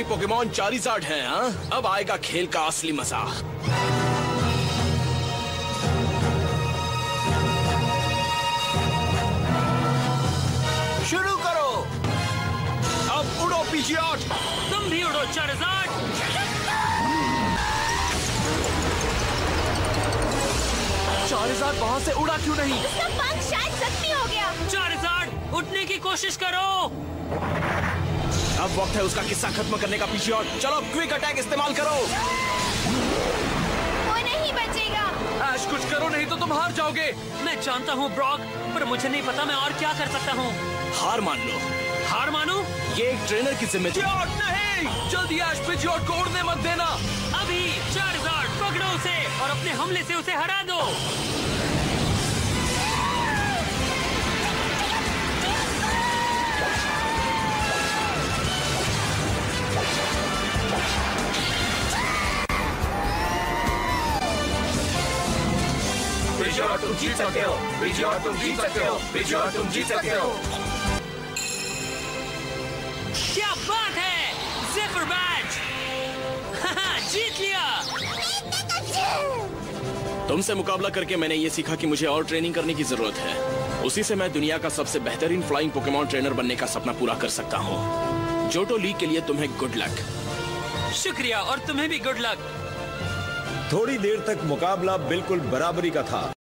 आखिरी Pokemon Charizard है हाँ? अब आएगा खेल का असली मज़ा। शुरू करो। अब उड़ो पीजियाट तुम भी उड़ो चारजार्ड चारिजार्ड वहाँ से उड़ा क्यों नहीं? उसका पंख शायद जख्मी हो गया। चारजार्ड उठने की कोशिश करो। अब वक्त है उसका किस्सा खत्म करने का पीछे और चलो क्विक अटैक इस्तेमाल करो। वो नहीं बचेगा। ऐश कुछ करो नहीं तो तुम हार जाओगे। मैं जानता हूँ ब्रॉक पर मुझे नहीं पता मैं और क्या कर सकता हूँ। हार मान लो। हार मानो? ये एक ट्रेनर की ज़िम्मेदारी नहीं! जल्दी ऐश पे जियोट को उड़ने मत देना। अभी चारजार्ड पकड़ो उसे और अपने हमले से उसे हरा दो। जियोट तुम जीत सकते हो जियोट तुम जीत सकते हो जियोट तुम जीत सकते हो क्या बात है जेफर बैच जीत लिया तुमसे मुकाबला करके मैंने ये सीखा कि मुझे और ट्रेनिंग करने की ज़रूरत है। उसी से मैं दुनिया का सबसे बेहतरीन फ्लाइंग पोकेमोन ट्रेनर बनने का सपना पूरा कर सकता हूँ। जोटो लीग के लिए तुम्हें गुड लक शुक्रिया और तुम्हें भी गुड लक थोड़ी देर तक मुकाबला बिल्कुल बराबरी का था।